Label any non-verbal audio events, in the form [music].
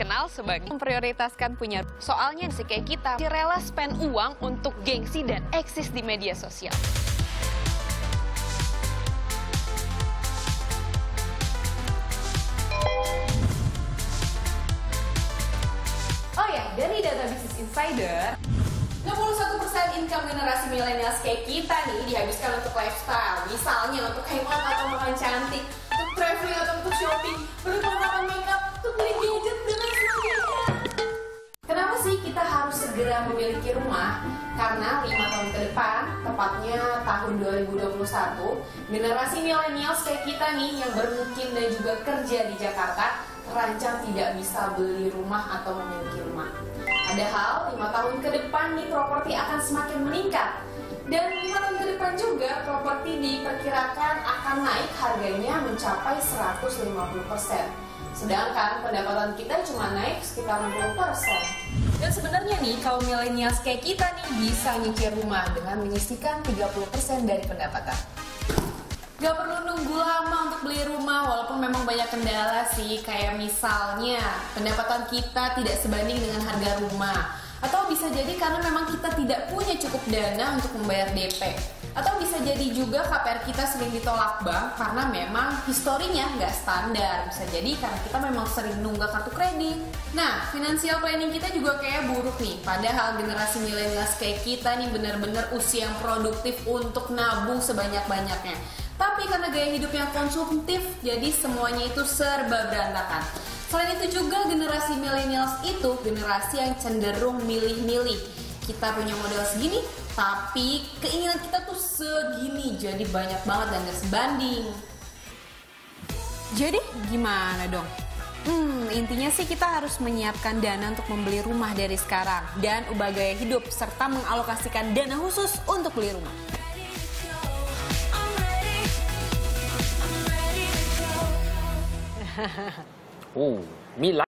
dikenal sebagai memprioritaskan punya. Soalnya sih kayak kita, rela spend uang untuk gengsi dan eksis di media sosial. Oh ya, dari data Business Insider, 61% income generasi milenial kayak kita nih dihabiskan untuk lifestyle. Misalnya untuk hangout atau makan cantik, untuk traveling atau untuk shopping, untuk segera memiliki rumah? Karena lima tahun ke depan, tepatnya tahun 2021, generasi milenial kayak kita nih yang bermukim dan juga kerja di Jakarta terancam tidak bisa beli rumah atau memiliki rumah. Padahal lima tahun ke depan nih properti akan semakin meningkat. Dan lima tahun ke depan juga properti diperkirakan akan naik harganya mencapai 150%. Sedangkan pendapatan kita cuma naik sekitar 60%. Dan sebenarnya nih kaum milenial kayak kita nih bisa nyicil rumah dengan menyisikan 30% dari pendapatan. Gak perlu nunggu lama untuk beli rumah walaupun memang banyak kendala sih kayak misalnya pendapatan kita tidak sebanding dengan harga rumah atau bisa jadi karena memang kita tidak punya cukup dana untuk membayar DP atau bisa jadi juga KPR kita sering ditolak bank karena memang historinya nggak standar. Bisa jadi karena kita memang sering nunggak kartu kredit. Nah financial planning kita juga kayak buruk nih. Padahal generasi milenial kayak kita nih bener-bener usia yang produktif untuk nabung sebanyak-banyaknya. Tapi karena gaya hidup yang konsumtif, jadi semuanya itu serba berantakan. Selain itu juga generasi millennials itu generasi yang cenderung milih-milih. Kita punya modal segini, tapi keinginan kita tuh segini, jadi banyak banget dan gak sebanding. Jadi gimana dong? Hmm, intinya sih kita harus menyiapkan dana untuk membeli rumah dari sekarang dan ubah gaya hidup serta mengalokasikan dana khusus untuk beli rumah. Oh, [laughs] um milagre.